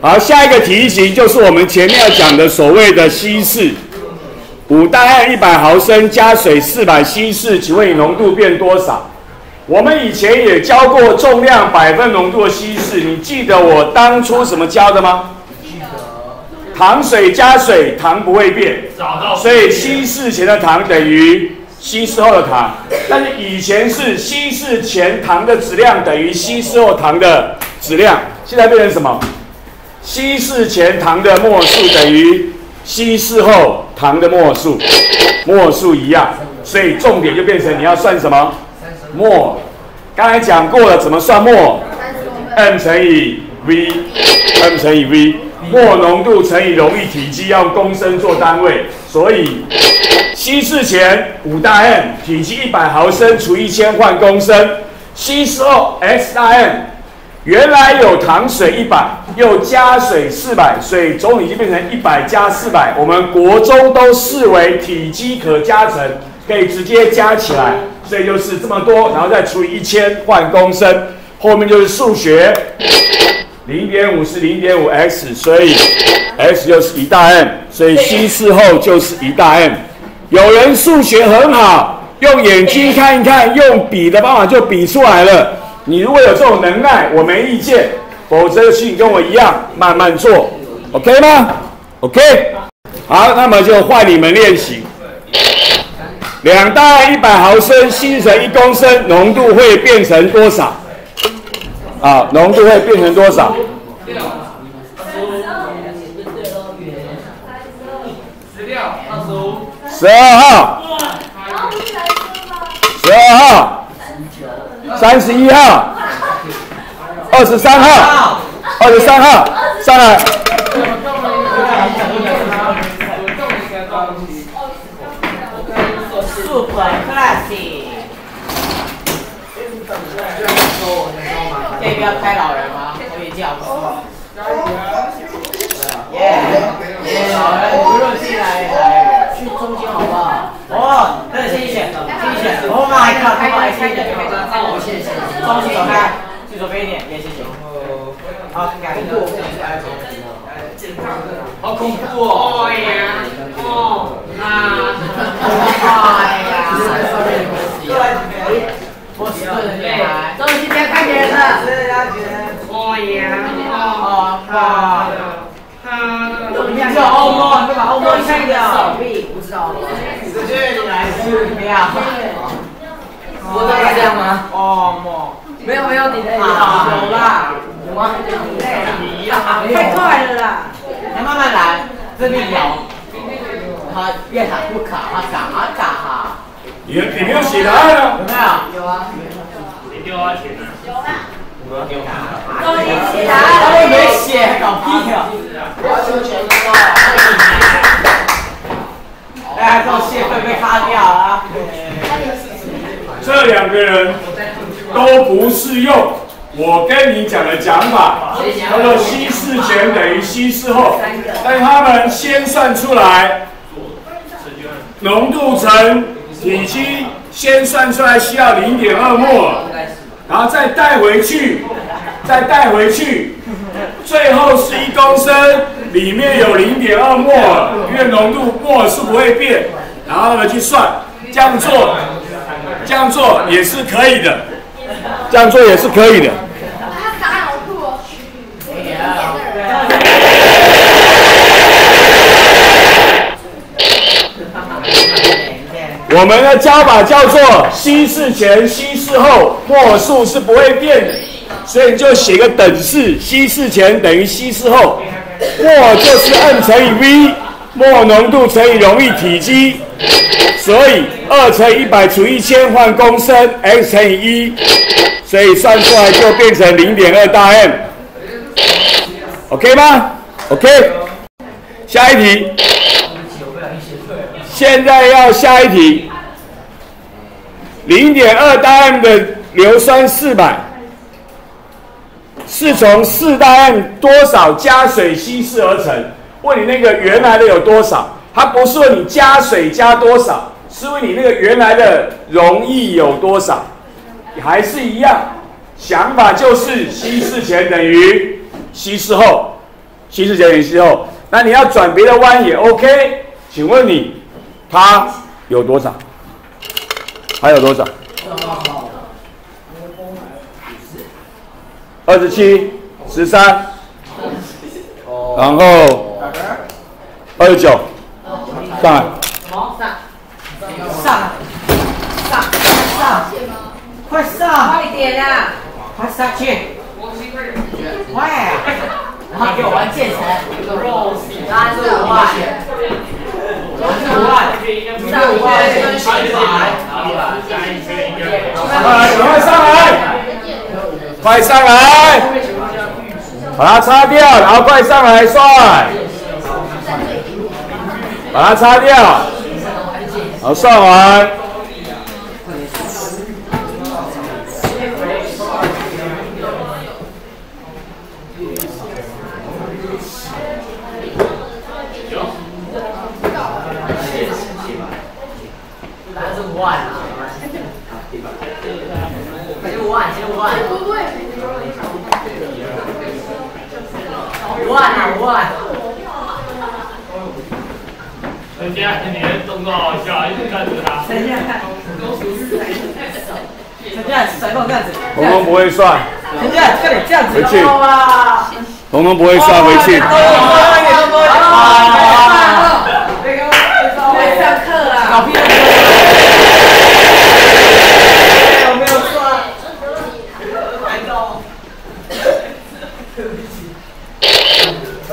好，下一个题型就是我们前面要讲的所谓的稀释，五大案一百毫升加水四百稀释，请问你浓度变多少？我们以前也教过重量百分浓度的稀释，你记得我当初怎么教的吗？糖水加水，糖不会变，所以稀释前的糖等于稀释后的糖。但是以前是稀释前糖的质量等于稀释后糖的质量，现在变成什么？稀释前糖的末数等于稀释后糖的末数，末数一样，所以重点就变成你要算什么？末。刚才讲过了，怎么算末？m 乘以 v，m 乘以 v。末浓度乘以溶液体积要用公升做单位，所以稀释前五大 m 体积一百毫升除一千换公升，稀释后 x 大 m 原来有糖水一百，又加水四百，所以总体积变成一百加四百。我们国中都视为体积可加成，可以直接加起来，所以就是这么多，然后再除以一千换公升，后面就是数学。零点五是零点五 x，所以 x 就是一大 m，所以稀释后就是一大 m。有人数学很好，用眼睛看一看，用笔的方法就比出来了。你如果有这种能耐，我没意见；否则请跟我一样慢慢做，OK 吗？OK，好，那么就换你们练习。两袋一百毫升新水一公升，浓度会变成多少？啊，浓度会变成多少？十二号，十二号，三十一号，二十三号，二十三号，上来。不要拍老人吗？我也叫。耶耶，老人不用进来，来去中间好不好？对，谢谢，谢谢。Oh my god，太感谢了，谢谢。中间走开，去左边一点，谢谢。好，感谢。好恐怖哦！哎呀，哦，啊，哎呀，我是个人来，中间看别人的。哦，好的，好的。你叫欧梦，对吧？欧梦看一手臂，不知道？这是你来是怎么样？我都是这样吗？哦，没有没有你的，有啦，有吗？累了，太快了啦！来慢慢来，这边有，他越卡不卡，他卡他卡哈。你你没有写答案啊？有没有？有啊。没丢啊钱啊？有啦。都没写，都没写，搞屁啊！我要求全部哎，这谢会被擦掉啊！这两个人都不适用。我跟你讲的讲法，叫做稀释前等于稀释后，但他们先算出来浓度乘体积，先算出来需要零点二摩。然后再带回去，再带回去，最后是一公升，里面有零点二摩尔，因为浓度摩尔是不会变。然后呢去算，这样做，这样做也是可以的，这样做也是可以的。我们的教法叫做稀释前、稀释后，末数是不会变的，所以你就写个等式，稀释前等于稀释后，末就是 n 乘以 v，末浓度乘以溶液体积，所以二乘一百除一千换公升，x 乘以一，所以算出来就变成零点二大 m，OK 吗？OK，下一题。现在要下一题，零点二大 m 的硫酸四百，是从四大 m 多少加水稀释而成？问你那个原来的有多少？它不是问你加水加多少，是问你那个原来的溶液有多少？还是一样，想法就是稀释前等于稀释后，稀释前、稀释后。那你要转别的弯也 OK。请问你，它有多少？还有多少？二十七、十三，然后二十九，上来。上，上，上，快上！快点啊！快上去！快！然后给我玩建成，三十五万，三十五万，三十五万，一百，快上来！快上来！把它擦掉，然后快上来算。把它擦掉，然后算完。五万啊！五万，五万。五万啊，五万。人家你的动作好笑，一直看着他。人家看。人家甩动这样子。彤彤不会算。这样子。回去。彤彤不会算，回去。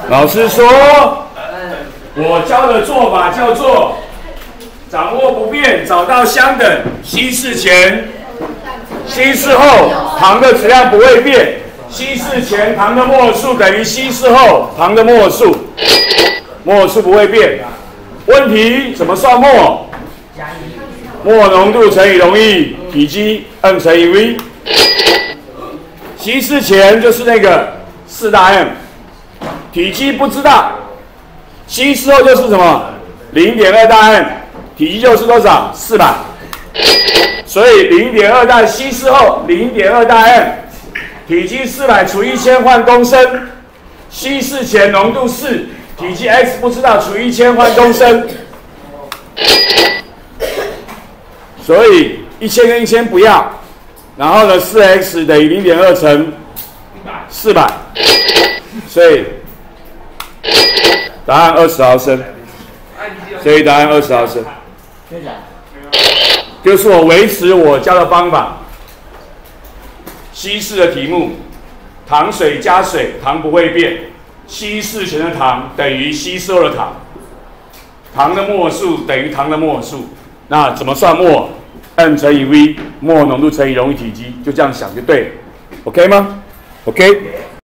老师说，我教的做法叫做掌握不变，找到相等，稀释前、稀释后糖的质量不会变。稀释前糖的末数等于稀释后糖的末数，末数不会变。问题怎么算末？末浓度乘以溶液体积 m 乘以 v。稀释前就是那个四大 M。体积不知道，稀释后就是什么？零点二大 m，体积就是多少？四百。所以零点二大稀释后零点二大 m，体积四百除一千换公升。稀释前浓度四，体积 x 不知道除一千换公升。所以一千跟一千不要，然后呢，四 x 等于零点二乘四百，所以。答案二十毫升，所以答案二十毫升。就是我维持我教的方法。稀释的题目，糖水加水，糖不会变。稀释前的糖等于稀释后的糖，糖的末数等于糖的末数。那怎么算末？m 乘以 v，末浓度乘以溶液体积，就这样想就对了。OK 吗？OK。